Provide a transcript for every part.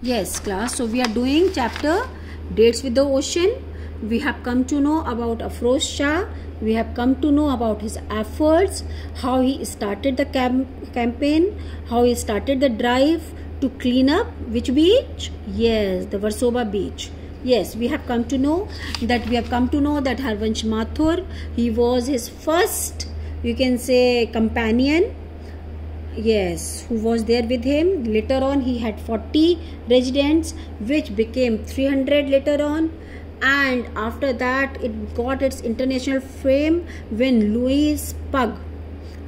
Yes, class. So we are doing chapter Dates with the Ocean. We have come to know about Afroz Shah. We have come to know about his efforts, how he started the cam campaign, how he started the drive to clean up which beach? Yes, the Versova beach. Yes, we have come to know that we have come to know that Harvansh Mathur, he was his first, you can say, companion yes who was there with him. Later on he had 40 residents which became 300 later on. And after that it got its international fame when Lewis Pugh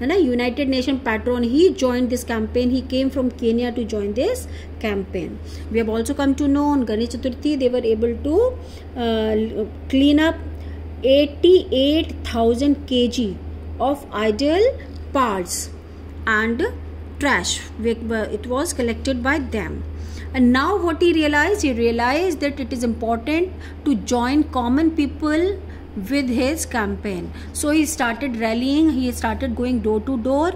and a united nation patron he joined this campaign. He came from kenya to join this campaign. We have also come to know on ganesh chaturthi they were able to uh, clean up 88000 kg of idol parts and trash. It was collected by them. And now what he realized he realized that it is important to join common people with his campaign. So he started rallying he started going door to door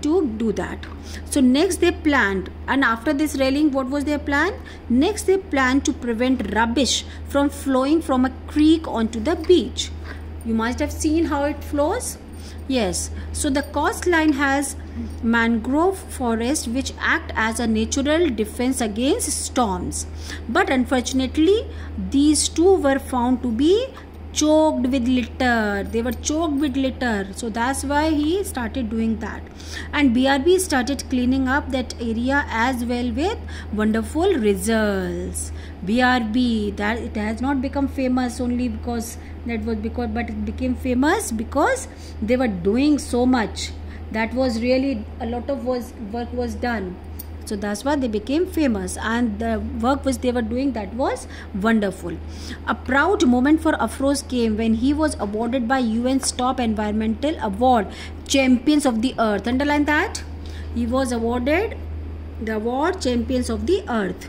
to do that. So next they planned and after this rallying what was their plan? Next they planned to prevent rubbish from flowing from a creek onto the beach. You must have seen how it flows Yes, so the coastline has mangrove forest which act as a natural defense against storms. But unfortunately, these two were found to be choked with litter. They were choked with litter. So that's why he started doing that. And brb started cleaning up that area as well with wonderful results. Brb that it has not become famous only because that was because but it became famous because they were doing so much. That was really a lot of was work was done so that's why they became famous. And the work which they were doing that was wonderful. A proud moment for afroz came when he was awarded by un's top environmental award champions of the earth. Underline that. He was awarded the award champions of the earth.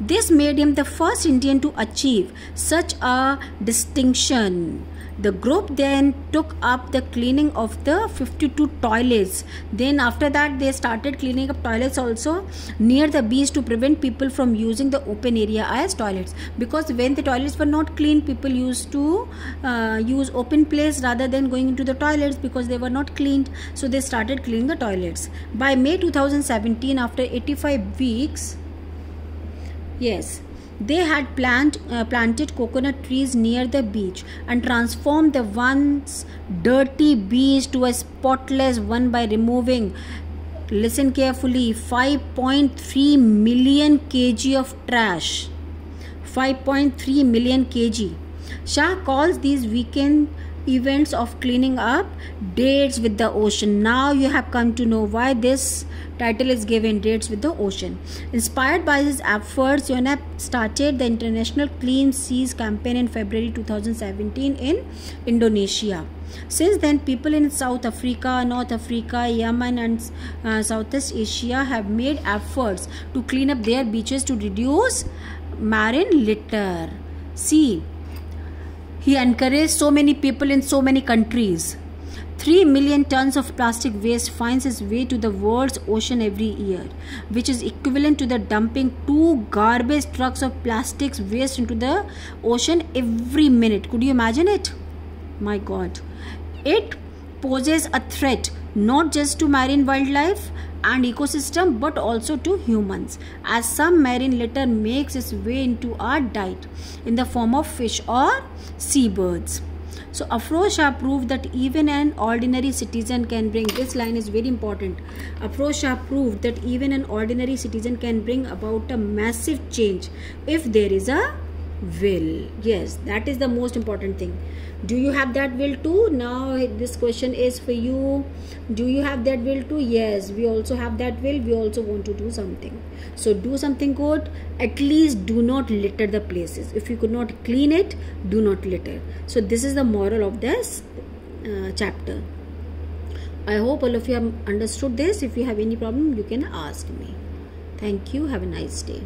This made him the first Indian to achieve such a distinction. The group then took up the cleaning of the 52 toilets. Then after that they started cleaning up toilets also near the beach to prevent people from using the open area as toilets. Because when the toilets were not clean, people used to uh, use open place rather than going into the toilets because they were not cleaned. So they started cleaning the toilets. By May 2017, after 85 weeks, yes they had plant, uh, planted coconut trees near the beach and transformed the once dirty beach to a spotless one by removing listen carefully 5.3 million kg of trash. 5.3 million kg. Shah calls these weekend events of cleaning up dates with the ocean. Now you have come to know why this title is given dates with the ocean. Inspired by his efforts UNEP started the international clean seas campaign in february 2017 in indonesia. Since then people in south africa north africa yemen and uh, southeast asia have made efforts to clean up their beaches to reduce marine litter. See he encouraged so many people in so many countries. 3 million tons of plastic waste finds its way to the world's ocean every year, which is equivalent to the dumping two garbage trucks of plastics waste into the ocean every minute. Could you imagine it? My God. It poses a threat not just to marine wildlife and ecosystem but also to humans as some marine litter makes its way into our diet in the form of fish or seabirds. So Afroz Shah proved that even an ordinary citizen can bring, this line is very important. Afroz Shah proved that even an ordinary citizen can bring about a massive change if there is a will. Yes that is the most important thing. Do you have that will too? Now this question is for you. Do you have that will too? Yes we also have that will. We also want to do something. So do something good. At least do not litter the places. If you could not clean it do not litter. So this is the moral of this uh, chapter. I hope all of you have understood this. If you have any problem you can ask me. Thank you. Have a nice day